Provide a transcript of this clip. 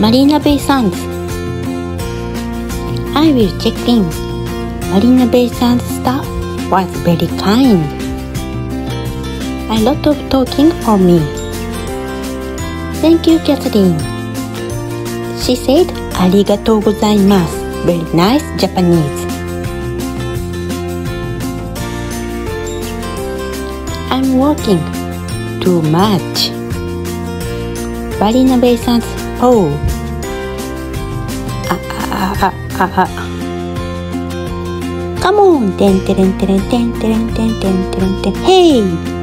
Marina Bay Sands. I will check in. Marina Bay Sands staff was very kind. A lot of talking for me. Thank you, Catherine. She said, Arigatou gozaimasu. Very nice Japanese. I'm working too much. Marina Bay Sands Oh. Ah, ah, ah, ah, ah, ah. Come on. Ten, ten, ten, ten, ten, ten, ten, ten, ten. Hey.